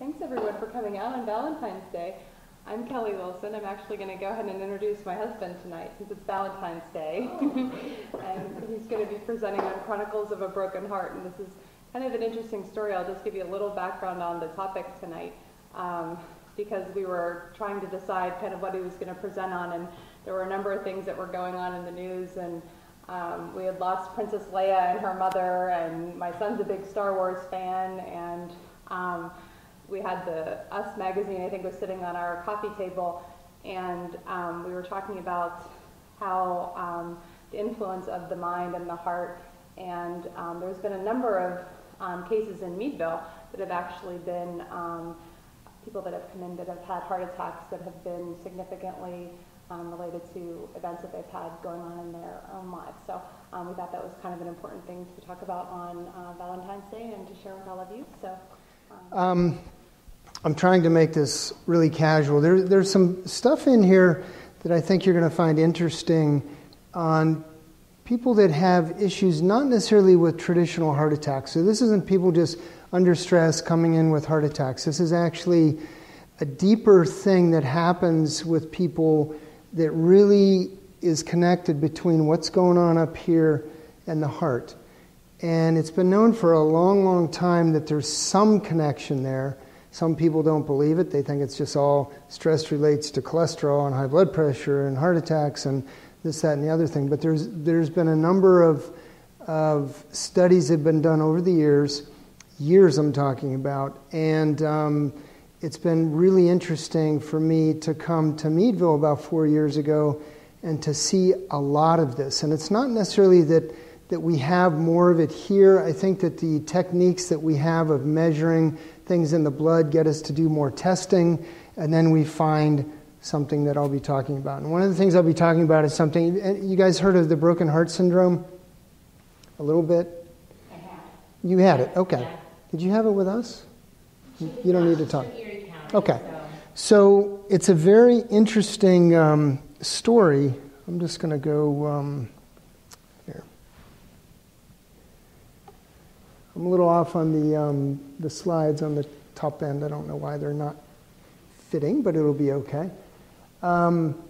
Thanks everyone for coming out on Valentine's Day. I'm Kelly Wilson. I'm actually going to go ahead and introduce my husband tonight since it's Valentine's Day. and he's going to be presenting on Chronicles of a Broken Heart. And this is kind of an interesting story. I'll just give you a little background on the topic tonight um, because we were trying to decide kind of what he was going to present on. And there were a number of things that were going on in the news. And um, we had lost Princess Leia and her mother. And my son's a big Star Wars fan. And um, we had the Us magazine, I think, was sitting on our coffee table, and um, we were talking about how um, the influence of the mind and the heart. And um, there's been a number of um, cases in Meadville that have actually been um, people that have come in that have had heart attacks that have been significantly um, related to events that they've had going on in their own lives. So we thought that was kind of an important thing to talk about on uh, Valentine's Day and to share with all of you. So. Um, I'm trying to make this really casual. There, there's some stuff in here that I think you're going to find interesting on people that have issues not necessarily with traditional heart attacks. So, this isn't people just under stress coming in with heart attacks. This is actually a deeper thing that happens with people that really is connected between what's going on up here and the heart. And it's been known for a long, long time that there's some connection there. Some people don't believe it. They think it's just all stress relates to cholesterol and high blood pressure and heart attacks and this, that, and the other thing. But there's, there's been a number of, of studies that have been done over the years, years I'm talking about, and um, it's been really interesting for me to come to Meadville about four years ago and to see a lot of this. And it's not necessarily that, that we have more of it here. I think that the techniques that we have of measuring things in the blood get us to do more testing, and then we find something that I'll be talking about. And one of the things I'll be talking about is something you guys heard of the broken heart syndrome? A little bit? I had. You had it, okay. Yeah. Did you have it with us? You don't need to talk. Okay. So it's a very interesting um, story. I'm just going to go. Um, I'm a little off on the, um, the slides on the top end. I don't know why they're not fitting, but it'll be okay. Um,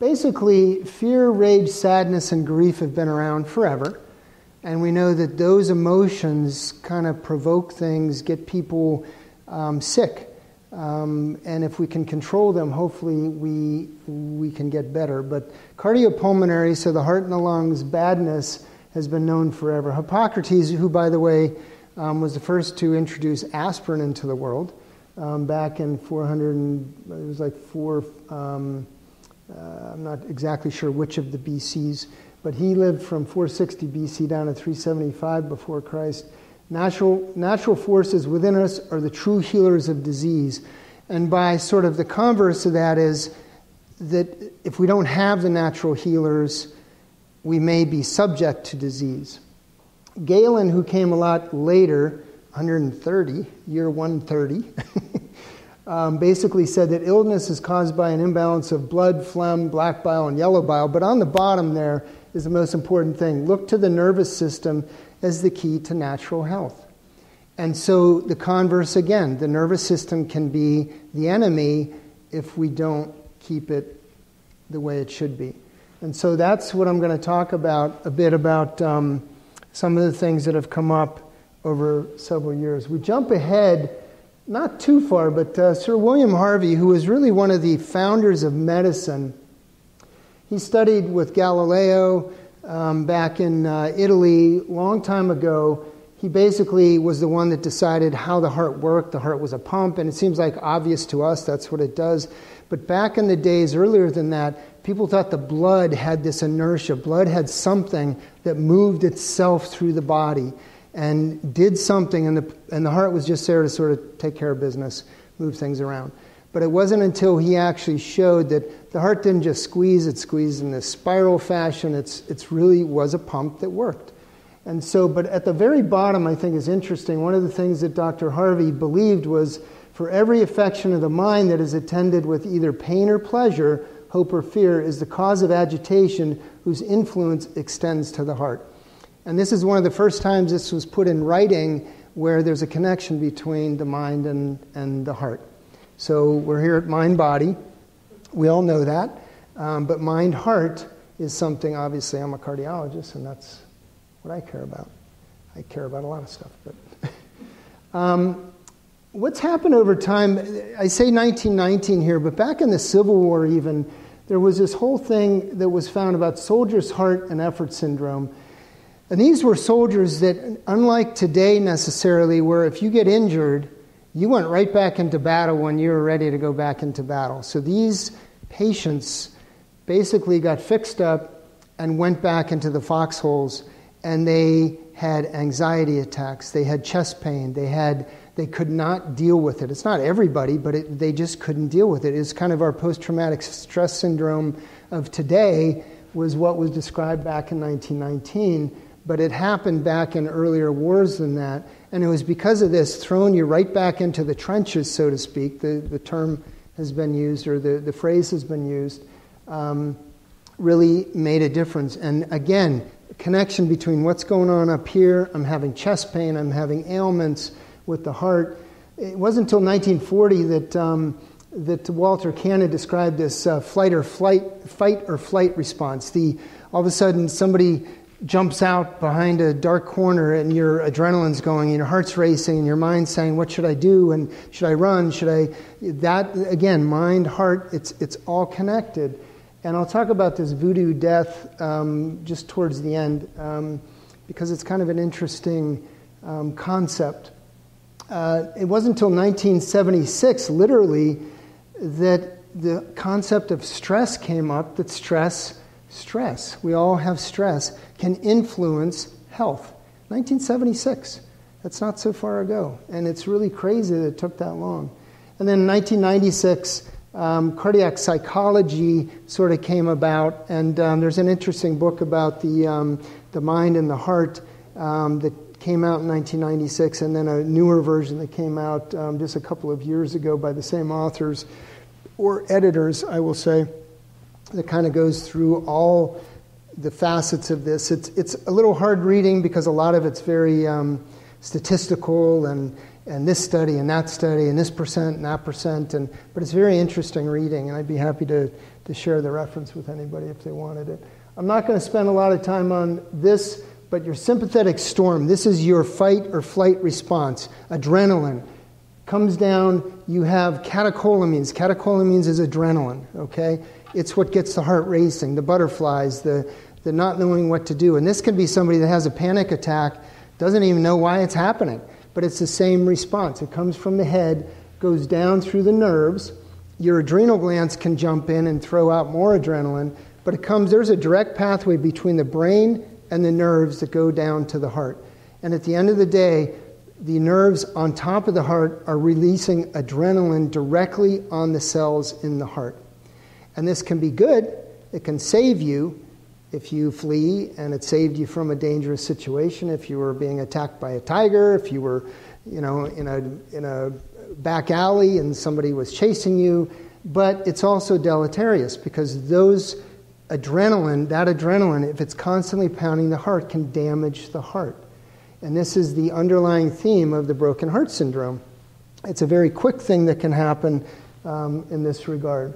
basically, fear, rage, sadness, and grief have been around forever. And we know that those emotions kind of provoke things, get people um, sick. Um, and if we can control them, hopefully we, we can get better. But cardiopulmonary, so the heart and the lungs, badness, has been known forever. Hippocrates, who, by the way, um, was the first to introduce aspirin into the world um, back in 400, and, it was like four, um, uh, I'm not exactly sure which of the BCs, but he lived from 460 BC down to 375 before Christ. Natural, natural forces within us are the true healers of disease. And by sort of the converse of that is that if we don't have the natural healers, we may be subject to disease. Galen, who came a lot later, 130, year 130, um, basically said that illness is caused by an imbalance of blood, phlegm, black bile, and yellow bile. But on the bottom there is the most important thing look to the nervous system as the key to natural health. And so the converse again, the nervous system can be the enemy if we don't keep it the way it should be. And so that's what I'm going to talk about a bit about um, some of the things that have come up over several years. We jump ahead not too far, but uh, Sir William Harvey, who was really one of the founders of medicine, he studied with Galileo um, back in uh, Italy long time ago. He basically was the one that decided how the heart worked. The heart was a pump, and it seems like obvious to us that's what it does. But back in the days earlier than that, people thought the blood had this inertia. Blood had something that moved itself through the body and did something, and the, and the heart was just there to sort of take care of business, move things around. But it wasn't until he actually showed that the heart didn't just squeeze, it squeezed in this spiral fashion. It's, it's really was a pump that worked. And so, but at the very bottom, I think is interesting. One of the things that Dr. Harvey believed was for every affection of the mind that is attended with either pain or pleasure, hope, or fear is the cause of agitation whose influence extends to the heart. And this is one of the first times this was put in writing where there's a connection between the mind and, and the heart. So we're here at mind body. We all know that. Um, but mind heart is something, obviously, I'm a cardiologist, and that's what I care about. I care about a lot of stuff. But um, what's happened over time, I say 1919 here, but back in the Civil War, even, there was this whole thing that was found about soldier's heart and effort syndrome. And these were soldiers that, unlike today necessarily, where if you get injured, you went right back into battle when you were ready to go back into battle. So these patients basically got fixed up and went back into the foxholes, and they had anxiety attacks, they had chest pain, they had they could not deal with it. It's not everybody, but it, they just couldn't deal with it. It's kind of our post-traumatic stress syndrome of today was what was described back in 1919, but it happened back in earlier wars than that. And it was because of this, thrown you right back into the trenches, so to speak. The, the term has been used, or the, the phrase has been used, um, really made a difference. And again, connection between what's going on up here, I'm having chest pain, I'm having ailments with the heart. It wasn't until 1940 that, um, that Walter Cannon described this uh, flight or flight, fight or flight response. The, all of a sudden, somebody jumps out behind a dark corner and your adrenaline's going and your heart's racing and your mind's saying what should i do and should i run should i that again mind heart it's it's all connected and i'll talk about this voodoo death um, just towards the end um, because it's kind of an interesting um, concept uh, it wasn't until 1976 literally that the concept of stress came up that stress stress we all have stress can influence health. 1976. That's not so far ago. And it's really crazy that it took that long. And then in 1996, um, cardiac psychology sort of came about. And um, there's an interesting book about the, um, the mind and the heart um, that came out in 1996, and then a newer version that came out um, just a couple of years ago by the same authors or editors, I will say, that kind of goes through all the facets of this. It's, it's a little hard reading because a lot of it's very um, statistical and, and this study and that study and this percent and that percent. And, but it's very interesting reading, and I'd be happy to, to share the reference with anybody if they wanted it. I'm not going to spend a lot of time on this, but your sympathetic storm this is your fight or flight response. Adrenaline comes down, you have catecholamines. Catecholamines is adrenaline, okay? It's what gets the heart racing, the butterflies, the, the not knowing what to do. And this can be somebody that has a panic attack, doesn't even know why it's happening, but it's the same response. It comes from the head, goes down through the nerves. Your adrenal glands can jump in and throw out more adrenaline, but it comes, there's a direct pathway between the brain and the nerves that go down to the heart. And at the end of the day, the nerves on top of the heart are releasing adrenaline directly on the cells in the heart. And this can be good, it can save you if you flee and it saved you from a dangerous situation, if you were being attacked by a tiger, if you were, you know, in a, in a back alley and somebody was chasing you. But it's also deleterious because those adrenaline, that adrenaline, if it's constantly pounding the heart, can damage the heart. And this is the underlying theme of the broken heart syndrome. It's a very quick thing that can happen um, in this regard.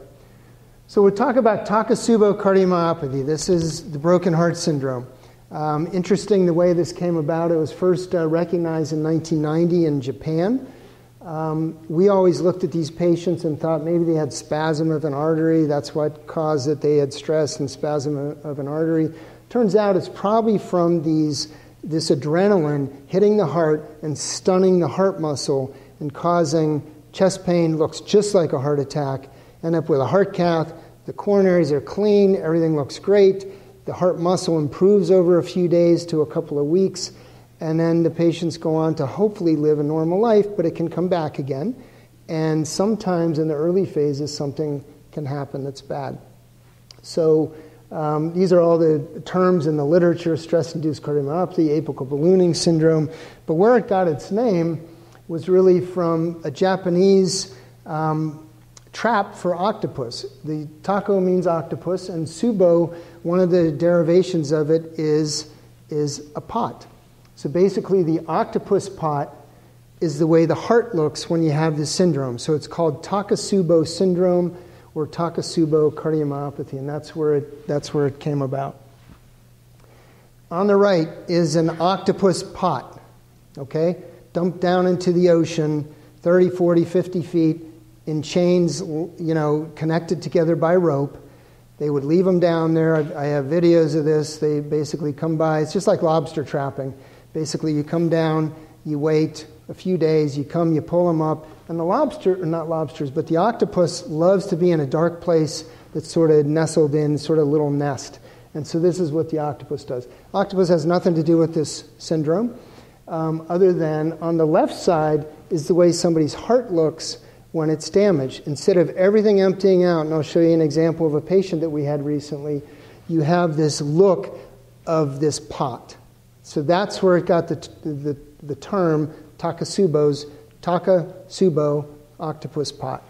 So we'll talk about Takotsubo cardiomyopathy. This is the broken heart syndrome. Um, interesting the way this came about. It was first uh, recognized in 1990 in Japan. Um, we always looked at these patients and thought maybe they had spasm of an artery. That's what caused it. They had stress and spasm of an artery. Turns out it's probably from these, this adrenaline hitting the heart and stunning the heart muscle and causing chest pain, looks just like a heart attack end up with a heart cath. The coronaries are clean, everything looks great. The heart muscle improves over a few days to a couple of weeks, and then the patients go on to hopefully live a normal life, but it can come back again. And sometimes in the early phases, something can happen that's bad. So, um, these are all the terms in the literature stress induced cardiomyopathy, apical ballooning syndrome. But where it got its name was really from a Japanese um, trap for octopus. The tako means octopus, and tsubo, one of the derivations of it is, is a pot. So basically, the octopus pot is the way the heart looks when you have this syndrome. So it's called Takotsubo syndrome or Takotsubo cardiomyopathy, and that's where it, that's where it came about. On the right is an octopus pot, okay? Dumped down into the ocean, 30, 40, 50 feet in chains, you know, connected together by rope. They would leave them down there. I have videos of this. They basically come by. It's just like lobster trapping. Basically, you come down, you wait a few days, you come, you pull them up, and the lobster, or not lobsters, but the octopus loves to be in a dark place that's sort of nestled in, sort of little nest. And so this is what the octopus does. Octopus has nothing to do with this syndrome, um, other than on the left side is the way somebody's heart looks when it's damaged. Instead of everything emptying out, and I'll show you an example of a patient that we had recently, you have this look of this pot. So that's where it got the, the, the term Takotsubo's Takotsubo octopus pot.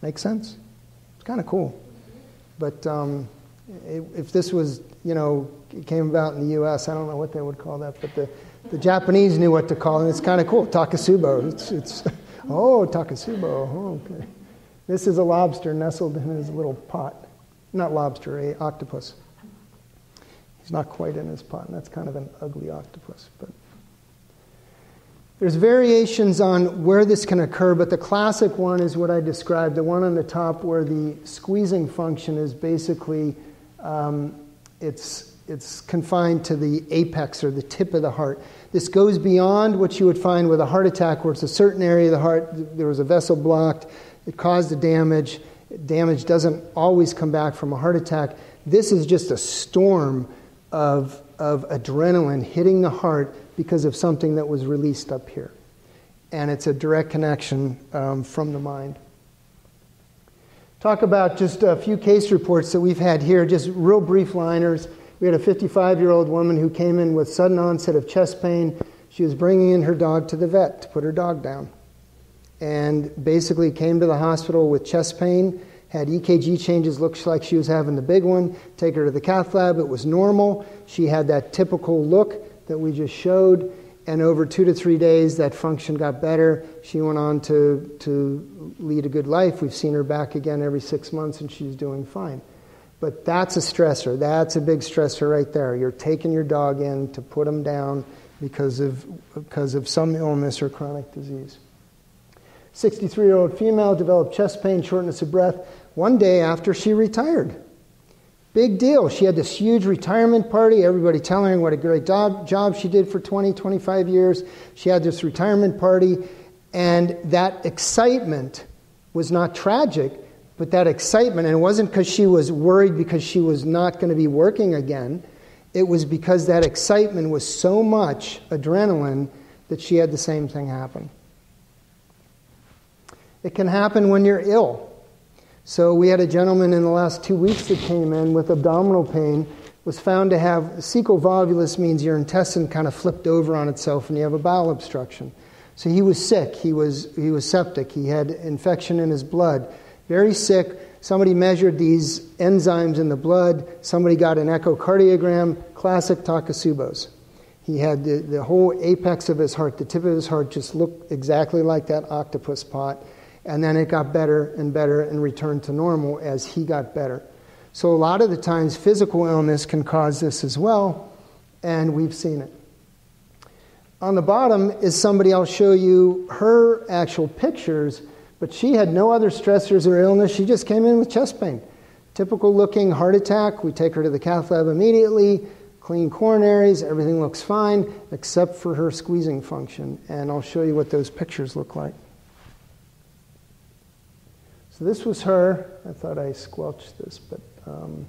Make sense? It's kind of cool. But um, if this was, you know, it came about in the U.S., I don't know what they would call that, but the, the Japanese knew what to call it. and It's kind of cool. Takotsubo. It's, it's Oh, Takasubo. Oh, okay. This is a lobster nestled in his little pot. Not lobster, a octopus. He's not quite in his pot, and that's kind of an ugly octopus. But there's variations on where this can occur, but the classic one is what I described, the one on the top where the squeezing function is basically um, it's it's confined to the apex or the tip of the heart. This goes beyond what you would find with a heart attack, where it's a certain area of the heart, there was a vessel blocked, it caused a damage. Damage doesn't always come back from a heart attack. This is just a storm of, of adrenaline hitting the heart because of something that was released up here. And it's a direct connection um, from the mind. Talk about just a few case reports that we've had here, just real brief liners. We had a 55 year old woman who came in with sudden onset of chest pain. She was bringing in her dog to the vet to put her dog down. And basically came to the hospital with chest pain, had EKG changes, looks like she was having the big one. Take her to the cath lab, it was normal. She had that typical look that we just showed. And over two to three days, that function got better. She went on to, to lead a good life. We've seen her back again every six months, and she's doing fine. But that's a stressor. That's a big stressor right there. You're taking your dog in to put him down because of, because of some illness or chronic disease. 63 year old female developed chest pain, shortness of breath one day after she retired. Big deal. She had this huge retirement party, everybody telling her what a great job, job she did for 20, 25 years. She had this retirement party, and that excitement was not tragic, but that excitement, and it wasn't because she was worried because she was not going to be working again. It was because that excitement was so much adrenaline that she had the same thing happen. It can happen when you're ill. So we had a gentleman in the last two weeks that came in with abdominal pain, was found to have cecal volvulus means your intestine kind of flipped over on itself and you have a bowel obstruction. So he was sick, he was, he was septic, he had infection in his blood very sick. Somebody measured these enzymes in the blood. Somebody got an echocardiogram, classic Takotsubos. He had the, the whole apex of his heart, the tip of his heart just looked exactly like that octopus pot. And then it got better and better and returned to normal as he got better. So, a lot of the times, physical illness can cause this as well, and we've seen it. On the bottom is somebody, I'll show you her actual pictures but she had no other stressors or illness. She just came in with chest pain. Typical looking heart attack. We take her to the cath lab immediately, clean coronaries, everything looks fine except for her squeezing function. And I'll show you what those pictures look like. So this was her. I thought I squelched this, but um,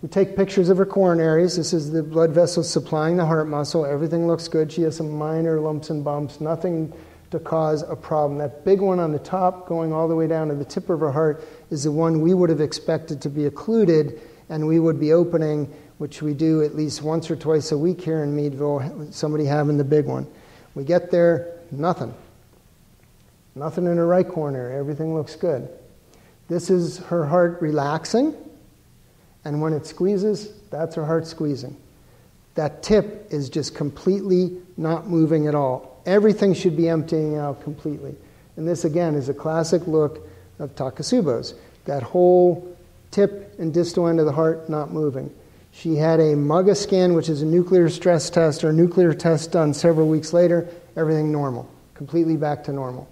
we take pictures of her coronaries. This is the blood vessels supplying the heart muscle. Everything looks good. She has some minor lumps and bumps, nothing to cause a problem. That big one on the top, going all the way down to the tip of her heart, is the one we would have expected to be occluded and we would be opening, which we do at least once or twice a week here in Meadville, somebody having the big one. We get there, nothing. Nothing in her right corner. Everything looks good. This is her heart relaxing, and when it squeezes, that's her heart squeezing. That tip is just completely not moving at all Everything should be emptying out completely. And this, again, is a classic look of Takotsubos. That whole tip and distal end of the heart not moving. She had a MUGA scan, which is a nuclear stress test or nuclear test done several weeks later. Everything normal, completely back to normal.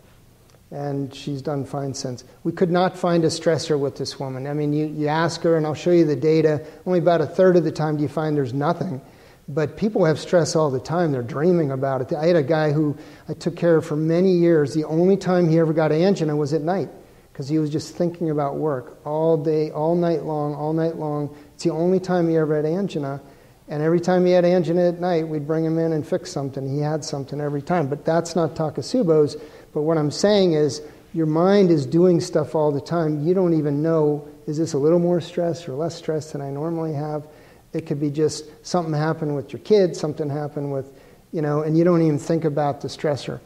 And she's done fine since. We could not find a stressor with this woman. I mean, you, you ask her, and I'll show you the data. Only about a third of the time do you find there's nothing. But people have stress all the time. They're dreaming about it. I had a guy who I took care of for many years. The only time he ever got angina was at night because he was just thinking about work all day, all night long, all night long. It's the only time he ever had angina. And every time he had angina at night, we'd bring him in and fix something. He had something every time. But that's not Takotsubo's. But what I'm saying is, your mind is doing stuff all the time. You don't even know is this a little more stress or less stress than I normally have? It could be just something happened with your kid, something happened with, you know, and you don't even think about the stressor.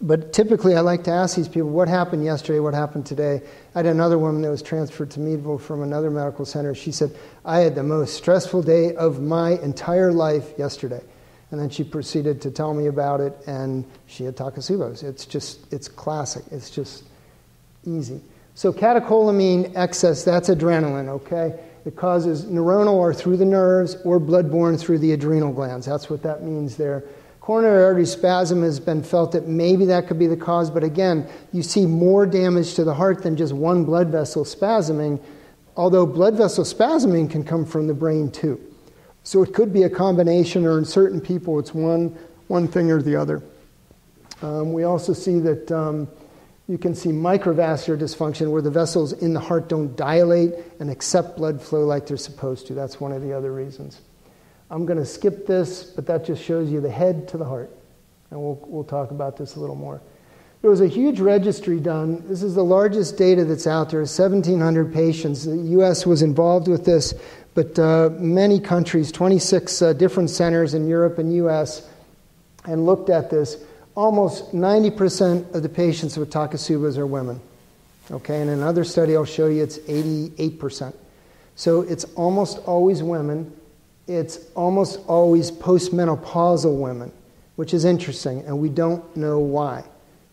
But typically, I like to ask these people, what happened yesterday? What happened today? I had another woman that was transferred to Meadville from another medical center. She said, I had the most stressful day of my entire life yesterday. And then she proceeded to tell me about it, and she had Takotsubo's. It's just, it's classic. It's just easy. So, catecholamine excess, that's adrenaline, okay? It causes neuronal or through the nerves or bloodborne through the adrenal glands. That's what that means there. Coronary artery spasm has been felt that maybe that could be the cause, but again, you see more damage to the heart than just one blood vessel spasming, although blood vessel spasming can come from the brain too. So it could be a combination, or in certain people, it's one, one thing or the other. Um, we also see that um, you can see microvascular dysfunction where the vessels in the heart don't dilate and accept blood flow like they're supposed to. That's one of the other reasons. I'm going to skip this, but that just shows you the head to the heart. And we'll, we'll talk about this a little more. There was a huge registry done. This is the largest data that's out there 1,700 patients. The U.S. was involved with this but uh, many countries, 26 uh, different centers in Europe and US, and looked at this. Almost 90% of the patients with Takotsubo's are women. Okay, and in another study I'll show you it's 88%. So it's almost always women. It's almost always postmenopausal women, which is interesting, and we don't know why.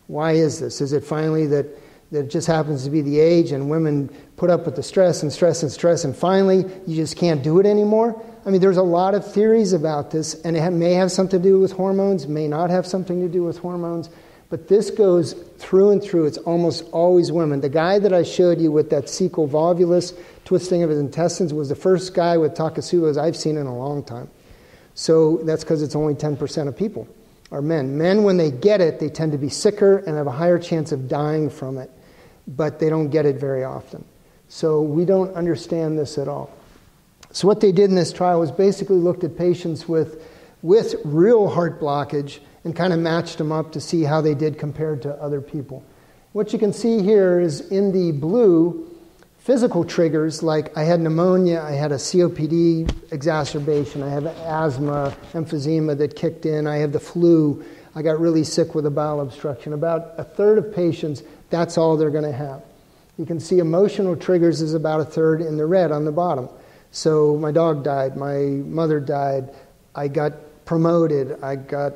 Why is this? Is it finally that that it just happens to be the age and women put up with the stress and stress and stress and finally you just can't do it anymore. I mean there's a lot of theories about this and it may have something to do with hormones may not have something to do with hormones but this goes through and through. It's almost always women. The guy that i showed you with that cecal volvulus twisting of his intestines was the first guy with takotsubo's i've seen in a long time. So that's because it's only 10% of people are men. Men when they get it they tend to be sicker and have a higher chance of dying from it but they don't get it very often. So we don't understand this at all. So what they did in this trial was basically looked at patients with, with real heart blockage and kind of matched them up to see how they did compared to other people. What you can see here is in the blue, physical triggers like I had pneumonia, I had a COPD exacerbation, I have asthma, emphysema that kicked in, I have the flu, I got really sick with a bowel obstruction. About a third of patients that's all they're going to have. You can see emotional triggers is about a third in the red on the bottom. So my dog died, my mother died, I got promoted, I got,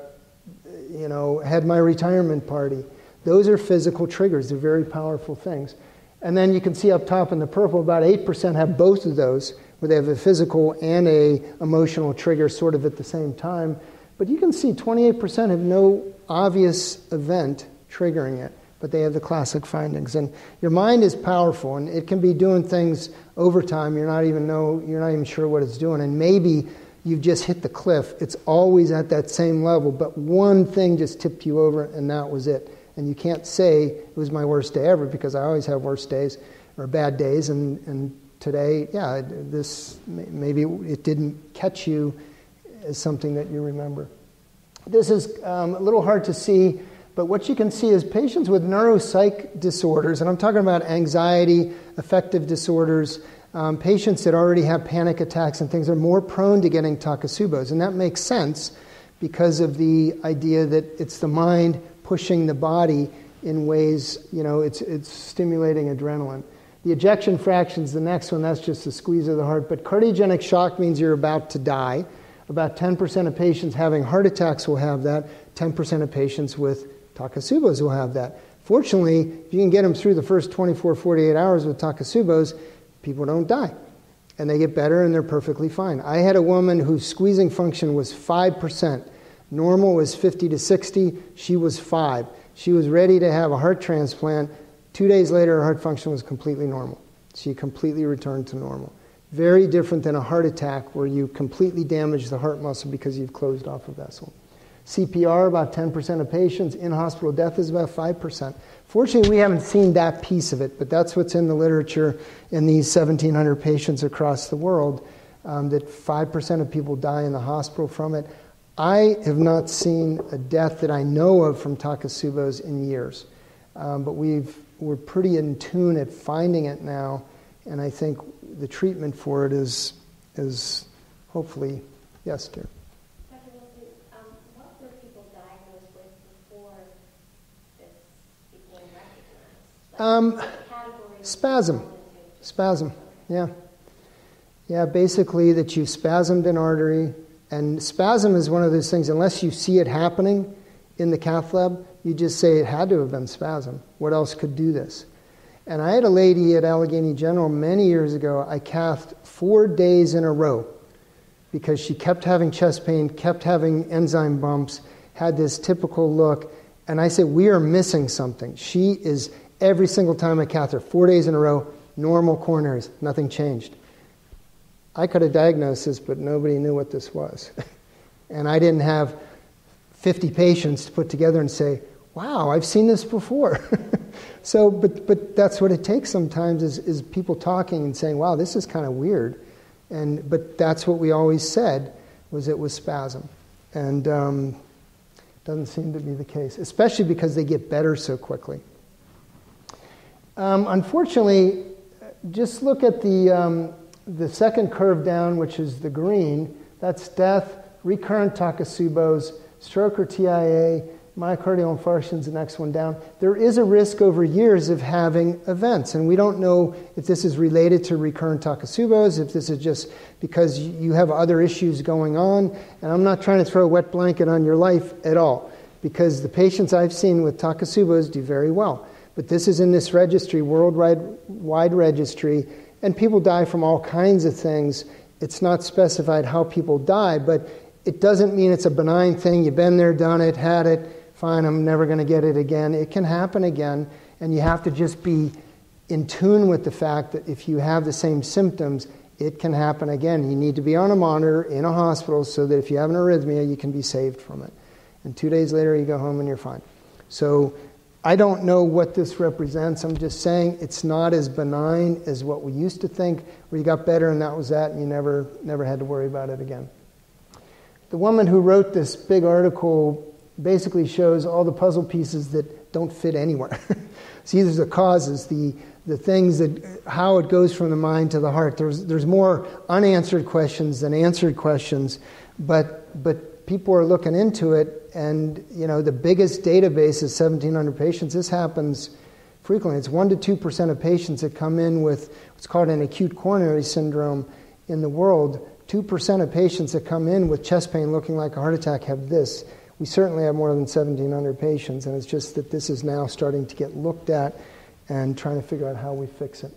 you know, had my retirement party. Those are physical triggers, they're very powerful things. And then you can see up top in the purple, about 8% have both of those, where they have a physical and a emotional trigger sort of at the same time. But you can see 28% have no obvious event triggering it but they have the classic findings. And your mind is powerful, and it can be doing things over time. You're not even know you're not even sure what it's doing, and maybe you've just hit the cliff. It's always at that same level, but one thing just tipped you over, and that was it. And you can't say it was my worst day ever because I always have worst days or bad days, and and today, yeah, this maybe it didn't catch you as something that you remember. This is um, a little hard to see but what you can see is patients with neuropsych disorders, and I'm talking about anxiety, affective disorders, um, patients that already have panic attacks and things are more prone to getting Takotsubo's. And that makes sense because of the idea that it's the mind pushing the body in ways, you know, it's, it's stimulating adrenaline. The ejection fraction is the next one, that's just a squeeze of the heart. But cardiogenic shock means you're about to die. About 10% of patients having heart attacks will have that. 10% of patients with Takotsubo's will have that. Fortunately, if you can get them through the first 24, 48 hours with Takotsubo's, people don't die. And they get better and they're perfectly fine. I had a woman whose squeezing function was 5%. Normal was 50 to 60. She was 5. She was ready to have a heart transplant. Two days later, her heart function was completely normal. She completely returned to normal. Very different than a heart attack where you completely damage the heart muscle because you've closed off a vessel. CPR, about 10% of patients. In hospital death is about 5%. Fortunately, we haven't seen that piece of it, but that's what's in the literature in these 1,700 patients across the world um, that 5% of people die in the hospital from it. I have not seen a death that I know of from Takotsubo's in years, um, but we've, we're pretty in tune at finding it now, and I think the treatment for it is, is hopefully, yes, dear. Um, spasm. Spasm, yeah. Yeah, basically that you've spasmed an artery. And spasm is one of those things, unless you see it happening in the cath lab, you just say it had to have been spasm. What else could do this? And I had a lady at Allegheny General many years ago, I cathed four days in a row because she kept having chest pain, kept having enzyme bumps, had this typical look. And I said, We are missing something. She is every single time I cath her, four days in a row, normal coronaries, nothing changed. I could have diagnosed this, but nobody knew what this was. and I didn't have 50 patients to put together and say, wow, I've seen this before. so, but, but that's what it takes sometimes is, is people talking and saying, wow, this is kind of weird. And, but that's what we always said was it was spasm. And um, doesn't seem to be the case, especially because they get better so quickly. Um, unfortunately, just look at the, um, the second curve down, which is the green. That's death, recurrent Takotsubo's, stroke or TIA, myocardial infarctions, the next one down. There is a risk over years of having events, and we don't know if this is related to recurrent Takotsubo's, if this is just because you have other issues going on. And I'm not trying to throw a wet blanket on your life at all, because the patients I've seen with Takotsubo's do very well. But this is in this registry, worldwide wide registry, and people die from all kinds of things. It's not specified how people die, but it doesn't mean it's a benign thing. You've been there, done it, had it, fine, I'm never going to get it again. It can happen again, and you have to just be in tune with the fact that if you have the same symptoms, it can happen again. You need to be on a monitor in a hospital so that if you have an arrhythmia, you can be saved from it. And two days later, you go home and you're fine. So I don't know what this represents. I'm just saying it's not as benign as what we used to think, where you got better and that was that, and you never, never had to worry about it again. The woman who wrote this big article basically shows all the puzzle pieces that don't fit anywhere. See, there's the causes, the, the things that, how it goes from the mind to the heart. There's, there's more unanswered questions than answered questions, but, but people are looking into it and you know the biggest database is 1,700 patients. This happens frequently. It's one to two percent of patients that come in with what's called an acute coronary syndrome in the world. Two percent of patients that come in with chest pain looking like a heart attack have this. We certainly have more than 1,700 patients, and it's just that this is now starting to get looked at and trying to figure out how we fix it.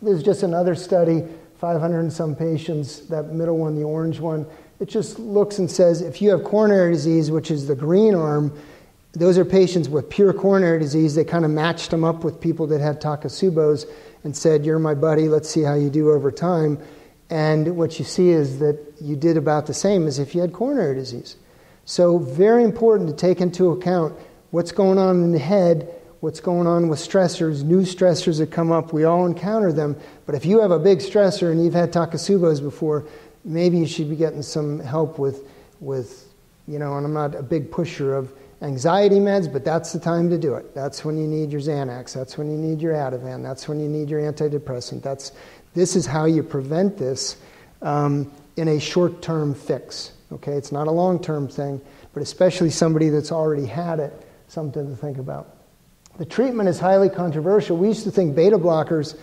There's just another study, 500 and some patients, that middle one, the orange one it just looks and says if you have coronary disease, which is the green arm, those are patients with pure coronary disease. They kind of matched them up with people that had Takotsubo's and said, You're my buddy, let's see how you do over time. And what you see is that you did about the same as if you had coronary disease. So, very important to take into account what's going on in the head, what's going on with stressors, new stressors that come up. We all encounter them. But if you have a big stressor and you've had Takotsubo's before, maybe you should be getting some help with, with, you know, and I'm not a big pusher of anxiety meds, but that's the time to do it. That's when you need your Xanax. That's when you need your Ativan. That's when you need your antidepressant. That's, this is how you prevent this um, in a short term fix. Okay, it's not a long term thing, but especially somebody that's already had it, something to think about. The treatment is highly controversial. We used to think beta blockers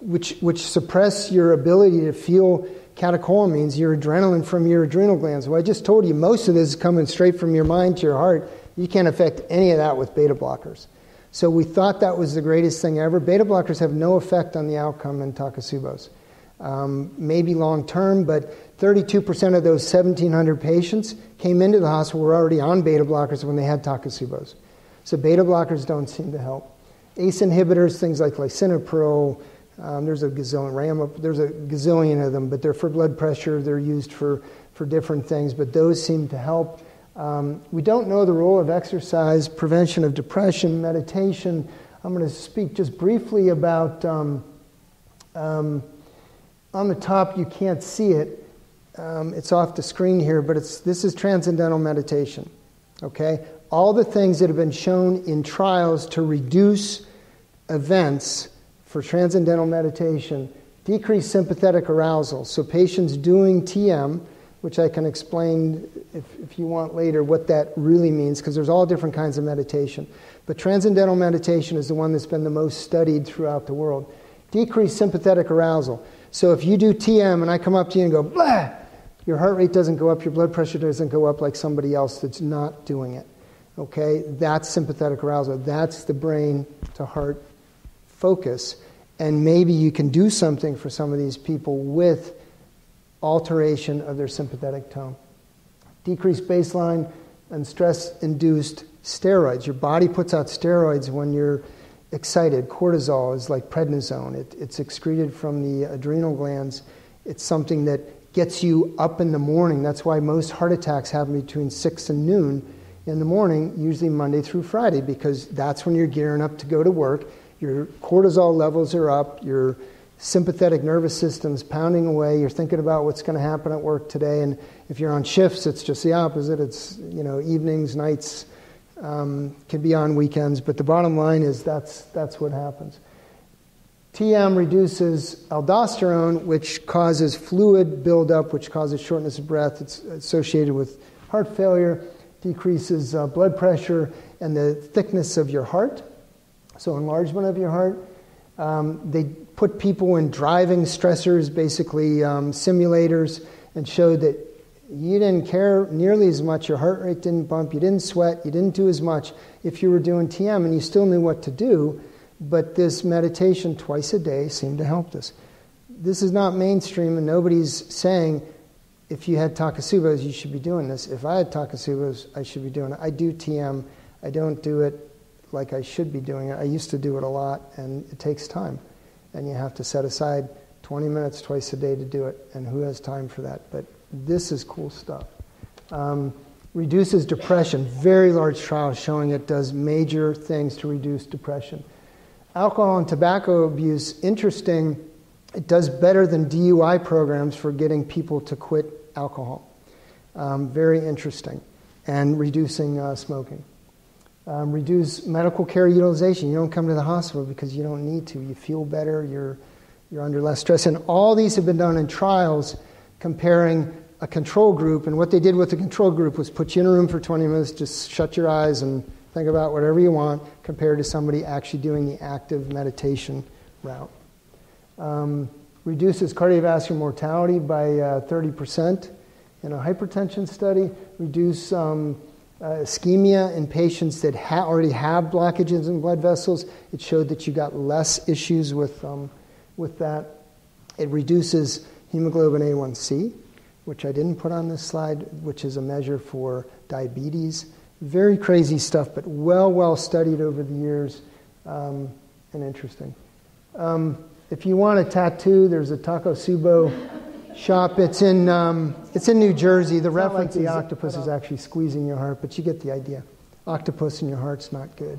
which, which suppress your ability to feel catecholamines, your adrenaline from your adrenal glands. Well, I just told you most of this is coming straight from your mind to your heart. You can't affect any of that with beta blockers. So we thought that was the greatest thing ever. Beta blockers have no effect on the outcome in Takotsubos. Um, maybe long term, but 32% of those 1,700 patients came into the hospital were already on beta blockers when they had Takotsubos. So beta blockers don't seem to help. ACE inhibitors, things like lisinopril, um, there's a gazillion, there's a gazillion of them, but they're for blood pressure. They're used for, for different things, but those seem to help. Um, we don't know the role of exercise, prevention of depression, meditation. I'm going to speak just briefly about. Um, um, on the top, you can't see it. Um, it's off the screen here, but it's, this is transcendental meditation. Okay? All the things that have been shown in trials to reduce events for transcendental meditation decrease sympathetic arousal. So, patients doing TM, which I can explain if, if you want later what that really means, because there's all different kinds of meditation. But transcendental meditation is the one that's been the most studied throughout the world. Decrease sympathetic arousal. So, if you do TM and I come up to you and go, blah, your heart rate doesn't go up, your blood pressure doesn't go up like somebody else that's not doing it. Okay? That's sympathetic arousal. That's the brain to heart focus. And maybe you can do something for some of these people with alteration of their sympathetic tone. Decreased baseline and stress induced steroids. Your body puts out steroids when you're excited. Cortisol is like prednisone, it, it's excreted from the adrenal glands. It's something that gets you up in the morning. That's why most heart attacks happen between 6 and noon in the morning, usually Monday through Friday, because that's when you're gearing up to go to work your cortisol levels are up, your sympathetic nervous system's pounding away, you're thinking about what's going to happen at work today, and if you're on shifts, it's just the opposite. It's, you know, evenings, nights, um, can be on weekends, but the bottom line is that's, that's what happens. TM reduces aldosterone, which causes fluid buildup, which causes shortness of breath. It's associated with heart failure, decreases uh, blood pressure and the thickness of your heart so enlargement of your heart. Um, they put people in driving stressors, basically um, simulators, and showed that you didn't care nearly as much, your heart rate didn't bump, you didn't sweat, you didn't do as much if you were doing TM and you still knew what to do, but this meditation twice a day seemed to help this. This is not mainstream, and nobody's saying if you had Takotsubos, you should be doing this. If I had Takotsubos, I should be doing it. I do TM, I don't do it like I should be doing it. I used to do it a lot, and it takes time. And you have to set aside 20 minutes twice a day to do it, and who has time for that? But this is cool stuff. Um, reduces depression. Very large trials showing it does major things to reduce depression. Alcohol and tobacco abuse, interesting. It does better than DUI programs for getting people to quit alcohol. Um, very interesting. And reducing uh, smoking. Um, reduce medical care utilization. You don't come to the hospital because you don't need to. You feel better, you're, you're under less stress. And all these have been done in trials comparing a control group. And what they did with the control group was put you in a room for 20 minutes, just shut your eyes and think about whatever you want, compared to somebody actually doing the active meditation route. Um, reduces cardiovascular mortality by uh, 30% in a hypertension study. Reduce um, uh, ischemia in patients that ha- already have blockages in blood vessels. It showed that you got less issues with, um, with that. It reduces hemoglobin A1C, which I didn't put on this slide, which is a measure for diabetes. Very crazy stuff, but well, well studied over the years um, and interesting. Um, if you want a tattoo, there's a Takotsubo shop. It's in, um, it's in New Jersey. The reference like the octopus is actually squeezing your heart, but you get the idea. Octopus in your heart's not good.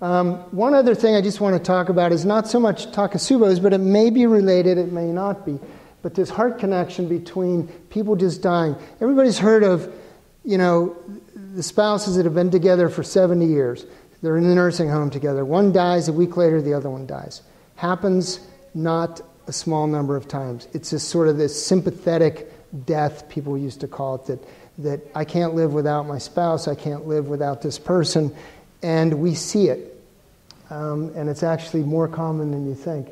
Um, one other thing I just want to talk about is not so much Takotsubos, but it may be related, it may not be. But this heart connection between people just dying. Everybody's heard of, you know, the spouses that have been together for 70 years. They're in the nursing home together. One dies, a week later, the other one dies. Happens not a small number of times. It's this sort of this sympathetic death, people used to call it, that, that I can't live without my spouse, I can't live without this person, and we see it. Um, and it's actually more common than you think.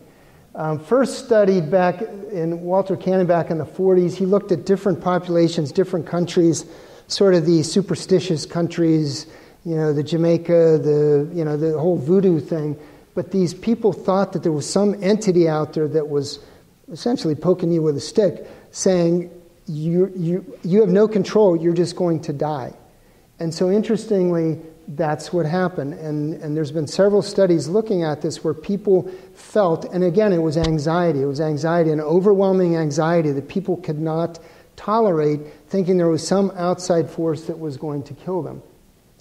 Um, first studied back in Walter Cannon back in the 40s. He looked at different populations, different countries, sort of the superstitious countries, you know, the Jamaica, the, you know, the whole voodoo thing. But these people thought that there was some entity out there that was essentially poking you with a stick, saying, you, you, you have no control, you're just going to die. And so, interestingly, that's what happened. And, and there's been several studies looking at this where people felt, and again, it was anxiety. It was anxiety, an overwhelming anxiety that people could not tolerate, thinking there was some outside force that was going to kill them.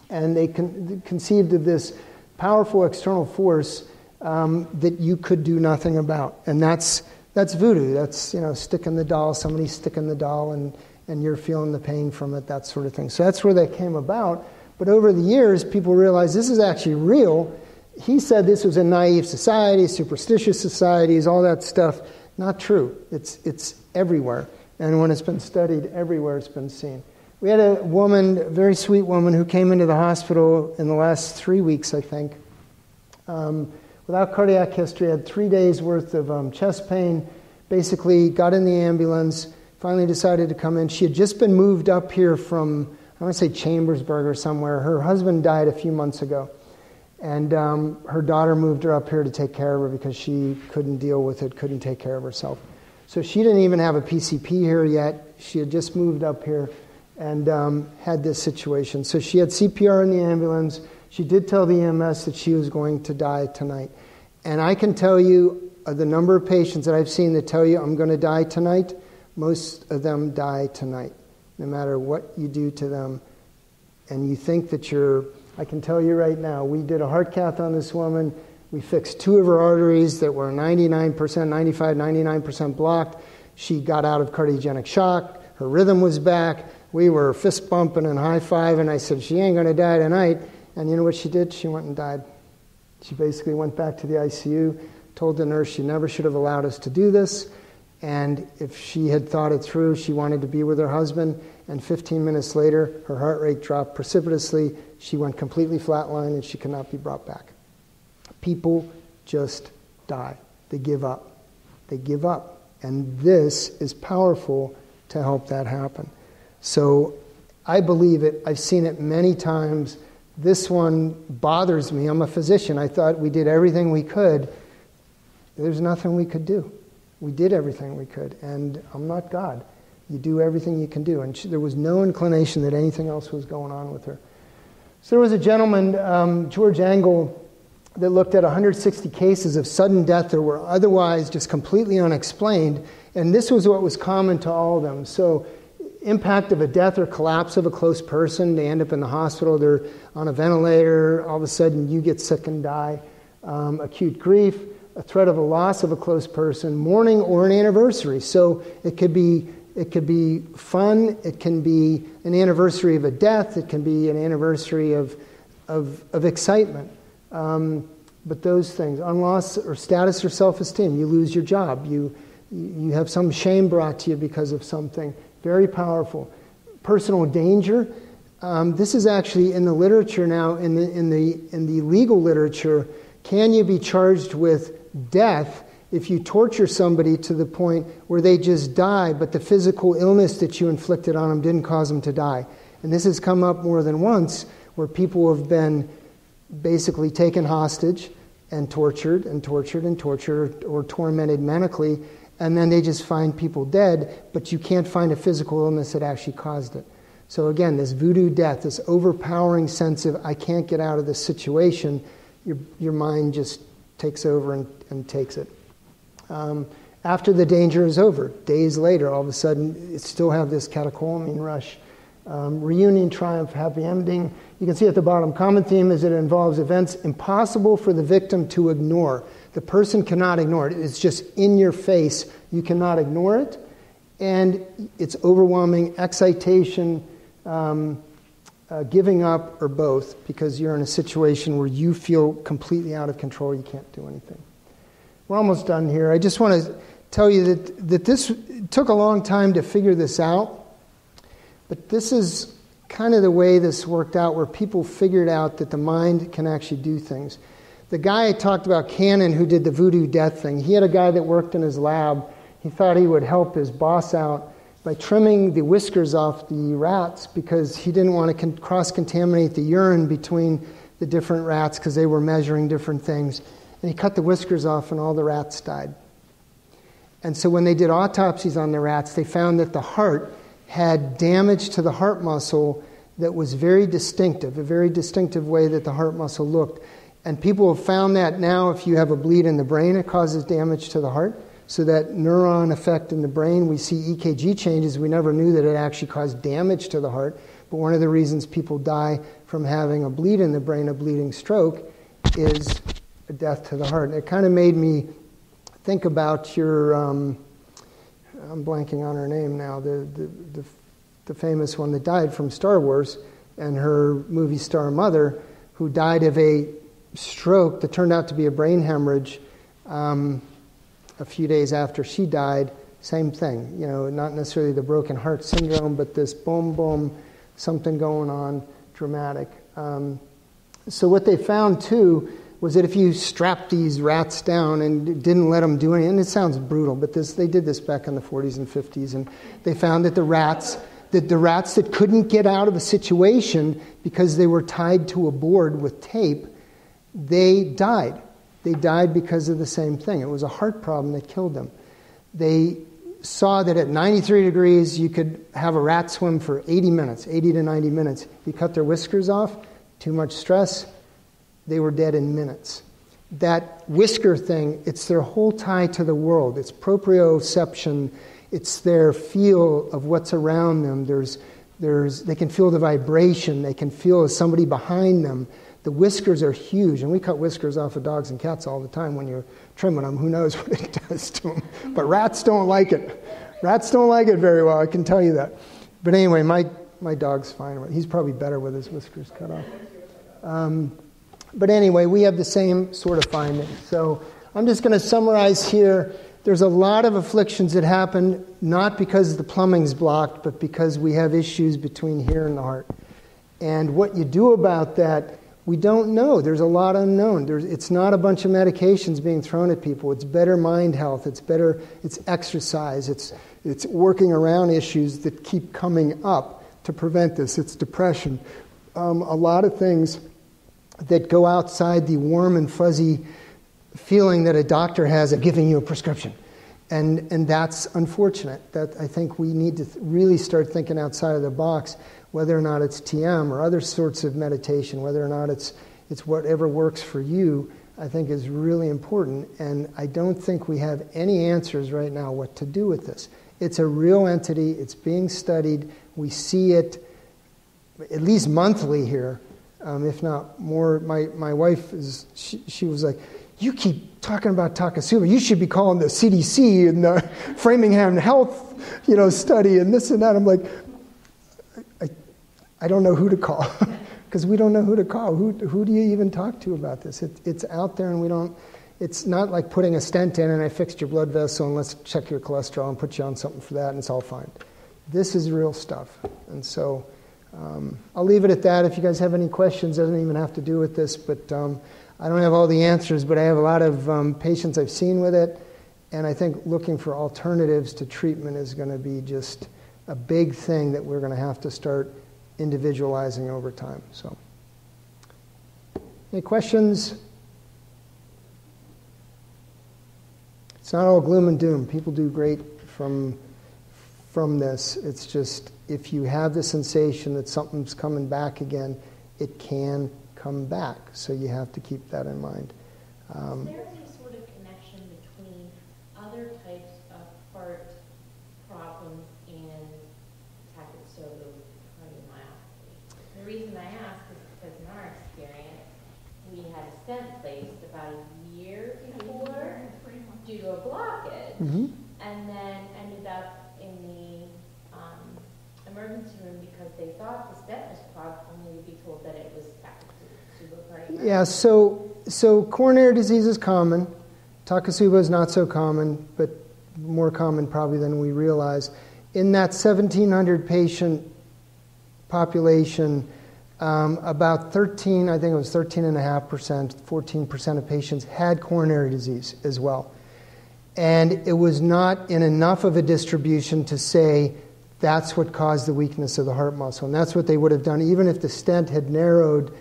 And they con- conceived of this powerful external force um, that you could do nothing about. And that's, that's voodoo. That's, you know, sticking the doll, somebody sticking the doll, and, and you're feeling the pain from it, that sort of thing. So that's where that came about. But over the years, people realized this is actually real. He said this was a naive society, superstitious societies, all that stuff. Not true. It's, it's everywhere. And when it's been studied everywhere, it's been seen. We had a woman, a very sweet woman, who came into the hospital in the last three weeks, I think, um, without cardiac history, had three days worth of um, chest pain, basically got in the ambulance, finally decided to come in. She had just been moved up here from I want to say Chambersburg or somewhere. Her husband died a few months ago. And um, her daughter moved her up here to take care of her because she couldn't deal with it, couldn't take care of herself. So she didn't even have a PCP here yet. She had just moved up here and um, had this situation. So she had CPR in the ambulance. She did tell the EMS that she was going to die tonight. And I can tell you uh, the number of patients that I've seen that tell you I'm going to die tonight, most of them die tonight no matter what you do to them. And you think that you're, I can tell you right now, we did a heart cath on this woman. We fixed two of her arteries that were 99%, 95, 99% blocked. She got out of cardiogenic shock. Her rhythm was back. We were fist bumping and high five, and I said, She ain't going to die tonight. And you know what she did? She went and died. She basically went back to the ICU, told the nurse she never should have allowed us to do this. And if she had thought it through, she wanted to be with her husband. And 15 minutes later, her heart rate dropped precipitously. She went completely flatline and she could not be brought back. People just die. They give up. They give up. And this is powerful to help that happen. So I believe it. I've seen it many times. This one bothers me. I'm a physician. I thought we did everything we could. There's nothing we could do. We did everything we could, and I'm not God. You do everything you can do. And she, there was no inclination that anything else was going on with her. So there was a gentleman, um, George Engel, that looked at 160 cases of sudden death that were otherwise just completely unexplained. And this was what was common to all of them. So, impact of a death or collapse of a close person, they end up in the hospital, they're on a ventilator, all of a sudden you get sick and die. Um, acute grief, a threat of a loss of a close person, mourning, or an anniversary. So it could be it could be fun. It can be an anniversary of a death. It can be an anniversary of of, of excitement. Um, but those things, on loss or status or self-esteem, you lose your job. You you have some shame brought to you because of something. Very powerful. Personal danger. Um, this is actually in the literature now, in the, in, the, in the legal literature. Can you be charged with death if you torture somebody to the point where they just die, but the physical illness that you inflicted on them didn't cause them to die. And this has come up more than once where people have been basically taken hostage and tortured and tortured and tortured or tormented medically, and then they just find people dead, but you can't find a physical illness that actually caused it. So, again, this voodoo death, this overpowering sense of I can't get out of this situation, your, your mind just takes over and, and takes it. Um, after the danger is over, days later, all of a sudden, it still have this catecholamine rush. Um, reunion, triumph, happy ending. You can see at the bottom, common theme is it involves events impossible for the victim to ignore. The person cannot ignore it. It's just in your face. You cannot ignore it. And it's overwhelming excitation, um, uh, giving up, or both, because you're in a situation where you feel completely out of control. You can't do anything. We're almost done here. I just want to tell you that, that this took a long time to figure this out, but this is kind of the way this worked out, where people figured out that the mind can actually do things. The guy I talked about, Cannon, who did the voodoo death thing, he had a guy that worked in his lab. He thought he would help his boss out by trimming the whiskers off the rats because he didn't want to con- cross contaminate the urine between the different rats because they were measuring different things. And he cut the whiskers off, and all the rats died. And so when they did autopsies on the rats, they found that the heart had damage to the heart muscle that was very distinctive, a very distinctive way that the heart muscle looked. And people have found that now if you have a bleed in the brain, it causes damage to the heart. So that neuron effect in the brain, we see EKG changes. We never knew that it actually caused damage to the heart. But one of the reasons people die from having a bleed in the brain, a bleeding stroke, is a death to the heart. And it kind of made me think about your, um, I'm blanking on her name now, the, the, the, the famous one that died from Star Wars, and her movie star mother, who died of a stroke that turned out to be a brain hemorrhage. Um, a few days after she died, same thing. You know, not necessarily the broken heart syndrome, but this boom, boom, something going on, dramatic. Um, so what they found too was that if you strapped these rats down and didn't let them do anything, and it sounds brutal, but this, they did this back in the 40s and 50s, and they found that the rats, that the rats that couldn't get out of a situation because they were tied to a board with tape, they died. They died because of the same thing. It was a heart problem that killed them. They saw that at 93 degrees, you could have a rat swim for 80 minutes, 80 to 90 minutes. If You cut their whiskers off, too much stress, they were dead in minutes. That whisker thing, it's their whole tie to the world. It's proprioception, it's their feel of what's around them. There's, there's, they can feel the vibration, they can feel somebody behind them. The whiskers are huge, and we cut whiskers off of dogs and cats all the time when you're trimming them. Who knows what it does to them? But rats don't like it. Rats don't like it very well, I can tell you that. But anyway, my, my dog's fine. He's probably better with his whiskers cut off. Um, but anyway, we have the same sort of findings. So I'm just going to summarize here. There's a lot of afflictions that happen not because the plumbing's blocked, but because we have issues between here and the heart. And what you do about that we don't know. There's a lot unknown. There's, it's not a bunch of medications being thrown at people. It's better mind health. It's better. It's exercise. It's it's working around issues that keep coming up to prevent this. It's depression. Um, a lot of things that go outside the warm and fuzzy feeling that a doctor has of giving you a prescription. And, and that's unfortunate. That I think we need to th- really start thinking outside of the box whether or not it's TM or other sorts of meditation, whether or not it's, it's whatever works for you, I think is really important. And I don't think we have any answers right now what to do with this. It's a real entity, it's being studied, we see it at least monthly here, um, if not more. My, my wife, is, she, she was like, you keep talking about Takotsubo. You should be calling the CDC and the Framingham Health, you know, study and this and that. I'm like, I don't know who to call because we don't know who to call. Who, who do you even talk to about this? It, it's out there and we don't, it's not like putting a stent in and I fixed your blood vessel and let's check your cholesterol and put you on something for that and it's all fine. This is real stuff. And so um, I'll leave it at that. If you guys have any questions, it doesn't even have to do with this, but um, I don't have all the answers, but I have a lot of um, patients I've seen with it. And I think looking for alternatives to treatment is going to be just a big thing that we're going to have to start individualizing over time. So, any questions? It's not all gloom and doom. People do great from from this. It's just if you have the sensation that something's coming back again, it can come back. So you have to keep that in mind. Um, Is there any sort of connection between other types of heart problems and Takotsubo the reason I ask is because in our experience, we had a stent placed about a year before due to a blockage, mm-hmm. and then ended up in the um, emergency room because they thought the stent was clogged, only to be told that it was yeah, so so coronary disease is common. Takotsubo is not so common, but more common probably than we realize. In that 1,700 patient population, um, about 13, I think it was 13.5%, 14% of patients had coronary disease as well. And it was not in enough of a distribution to say that's what caused the weakness of the heart muscle. And that's what they would have done. Even if the stent had narrowed,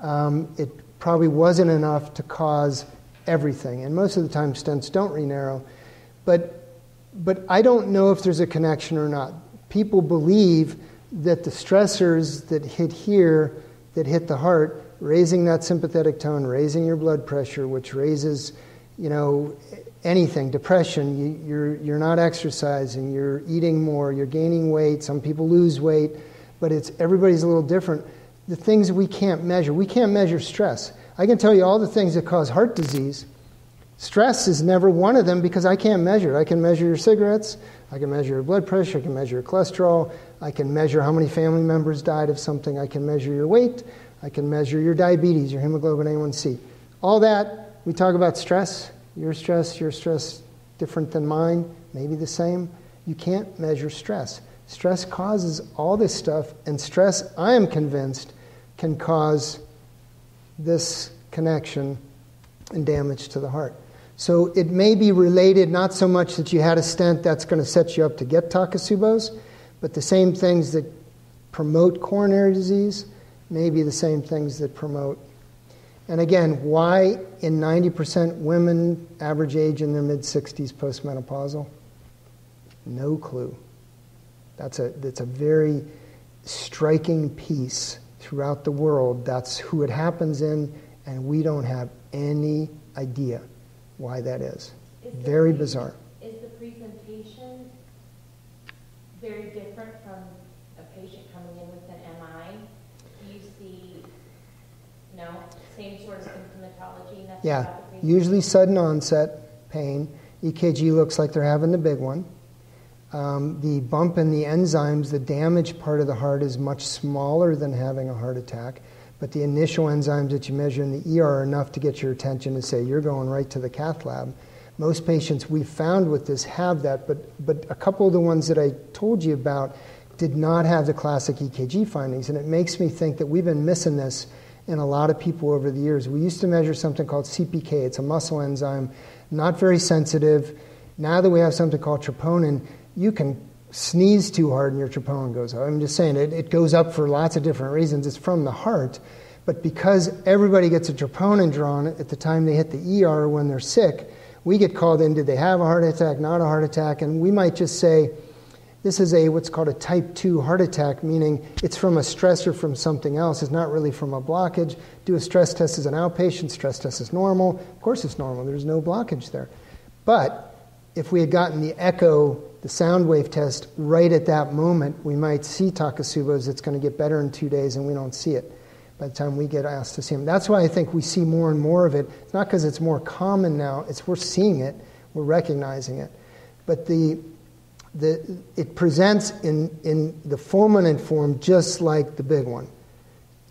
um, it probably wasn't enough to cause everything. And most of the time, stents don't re-narrow. But, but I don't know if there's a connection or not. People believe that the stressors that hit here, that hit the heart, raising that sympathetic tone, raising your blood pressure, which raises, you know, anything, depression, you, you're, you're not exercising, you're eating more, you're gaining weight, some people lose weight, but it's everybody's a little different. The things we can't measure, we can't measure stress. I can tell you all the things that cause heart disease. Stress is never one of them because I can't measure it. I can measure your cigarettes, I can measure your blood pressure, I can measure your cholesterol, I can measure how many family members died of something, I can measure your weight, I can measure your diabetes, your hemoglobin A1C. All that, we talk about stress. Your stress, your stress different than mine, maybe the same. You can't measure stress. Stress causes all this stuff, and stress, I am convinced, can cause this connection and damage to the heart. So it may be related not so much that you had a stent that's going to set you up to get Takotsubo's, but the same things that promote coronary disease may be the same things that promote. And again, why in 90% women, average age in their mid 60s, postmenopausal? No clue. That's a, that's a very striking piece throughout the world. That's who it happens in, and we don't have any idea why that is. is very pre- bizarre. Is the presentation very different from a patient coming in with an MI? Do you see, no, symptomatology? Yeah, usually sudden onset pain. EKG looks like they're having the big one. Um, the bump in the enzymes, the damaged part of the heart is much smaller than having a heart attack. But the initial enzymes that you measure in the ER are enough to get your attention to say you're going right to the cath lab. Most patients we found with this have that, but, but a couple of the ones that I told you about did not have the classic EKG findings. And it makes me think that we've been missing this in a lot of people over the years. We used to measure something called CPK, it's a muscle enzyme, not very sensitive. Now that we have something called troponin, you can sneeze too hard and your troponin goes up. I'm just saying it, it goes up for lots of different reasons. It's from the heart. But because everybody gets a troponin drawn at the time they hit the ER when they're sick, we get called in did they have a heart attack, not a heart attack? And we might just say, this is a what's called a type 2 heart attack, meaning it's from a stressor from something else. It's not really from a blockage. Do a stress test as an outpatient. Stress test is normal. Of course, it's normal. There's no blockage there. But if we had gotten the echo the sound wave test right at that moment, we might see Takotsubo's. It's going to get better in two days, and we don't see it by the time we get asked to see them. That's why I think we see more and more of it. It's not because it's more common now, it's we're seeing it, we're recognizing it. But the, the, it presents in, in the fulminant form just like the big one.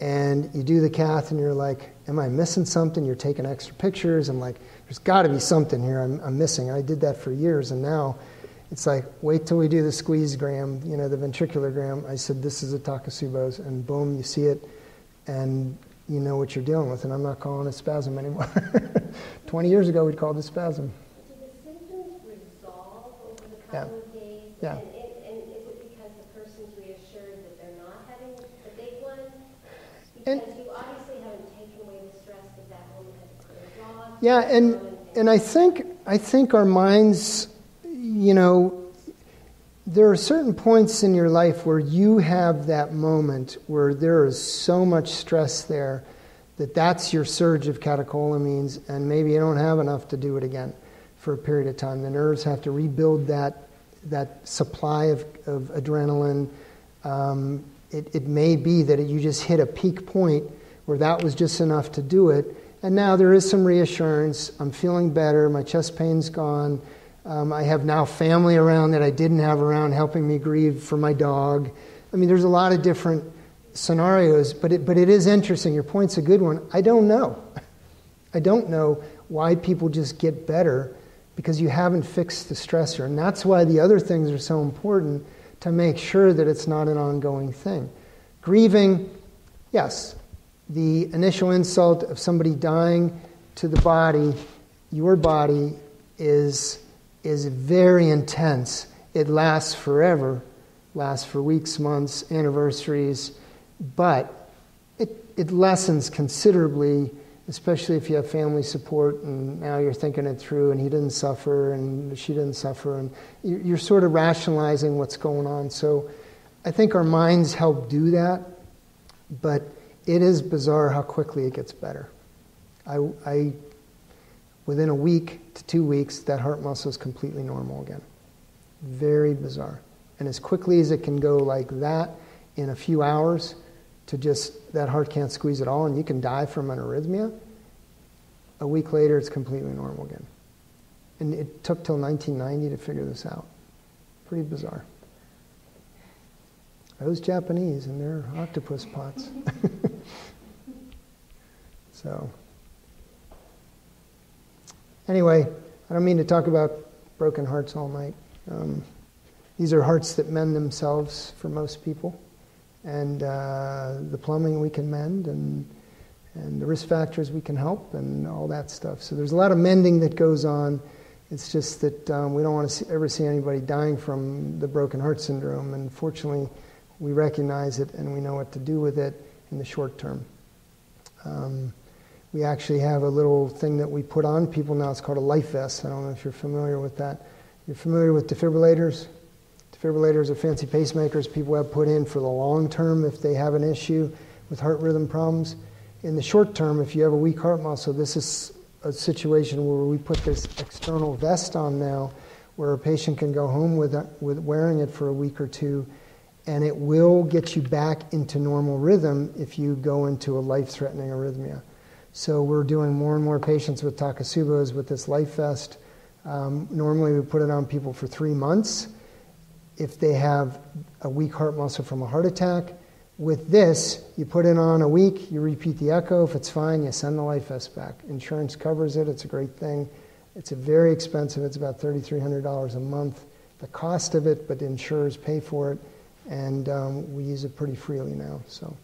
And you do the cath, and you're like, Am I missing something? You're taking extra pictures. I'm like, There's got to be something here I'm, I'm missing. I did that for years, and now it's like, wait till we do the squeeze gram, you know, the ventricular gram. I said, this is a Takotsubos, and boom, you see it, and you know what you're dealing with. And I'm not calling it spasm anymore. 20 years ago, we'd call it spasm. Do the symptoms resolve over the yeah. Of? Yeah. And, and, and, is it because the person's reassured that they're not having the big one? Because and, you obviously haven't taken away the stress that that woman has cleared off. Yeah, and, and I think I think our minds you know, there are certain points in your life where you have that moment where there is so much stress there that that's your surge of catecholamines, and maybe you don't have enough to do it again for a period of time. The nerves have to rebuild that, that supply of, of adrenaline. Um, it, it may be that you just hit a peak point where that was just enough to do it, and now there is some reassurance. I'm feeling better, my chest pain's gone um, I have now family around that I didn't have around helping me grieve for my dog. I mean, there's a lot of different scenarios, but it, but it is interesting. Your point's a good one. I don't know. I don't know why people just get better because you haven't fixed the stressor. And that's why the other things are so important to make sure that it's not an ongoing thing. Grieving, yes, the initial insult of somebody dying to the body, your body, is, is very intense. It lasts forever, lasts for weeks, months, anniversaries, but it, it lessens considerably, especially if you have family support and now you're thinking it through and he didn't suffer and she didn't suffer and you're sort of rationalizing what's going on. So I think our minds help do that, but it is bizarre how quickly it gets better. I, I, within a week to two weeks, that heart muscle is completely normal again. Very bizarre. And as quickly as it can go like that in a few hours, to just that heart can't squeeze at all and you can die from an arrhythmia, a week later it's completely normal again. And it took till 1990 to figure this out. Pretty bizarre. Those Japanese and their octopus pots. so, anyway, I don't mean to talk about broken hearts all night. Um, these are hearts that mend themselves for most people, and uh, the plumbing we can mend, and and the risk factors we can help, and all that stuff. So there's a lot of mending that goes on. It's just that um, we don't want to see, ever see anybody dying from the broken heart syndrome, and fortunately we recognize it and we know what to do with it in the short term. Um, we actually have a little thing that we put on people now. It's called a life vest. I don't know if you're familiar with that. You're familiar with defibrillators? Defibrillators are fancy pacemakers people have put in for the long term if they have an issue with heart rhythm problems. In the short term, if you have a weak heart muscle, this is a situation where we put this external vest on now where a patient can go home with, with wearing it for a week or two and it will get you back into normal rhythm if you go into a life threatening arrhythmia. So, we're doing more and more patients with Takotsubos with this life vest. Um, normally, we put it on people for three months if they have a weak heart muscle from a heart attack. With this, you put it on a week, you repeat the echo. If it's fine, you send the life vest back. Insurance covers it, it's a great thing. It's a very expensive, it's about $3,300 a month. The cost of it, but insurers pay for it and um, we use it pretty freely now. So,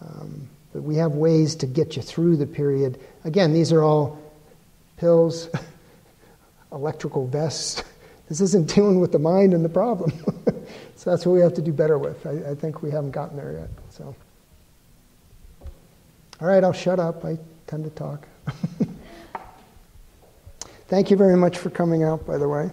um, but we have ways to get you through the period. Again, these are all pills, electrical vests. This isn't dealing with the mind and the problem. so that's what we have to do better with. I, I think we haven't gotten there yet. So, all right, I'll shut up. I tend to talk. Thank you very much for coming out, by the way.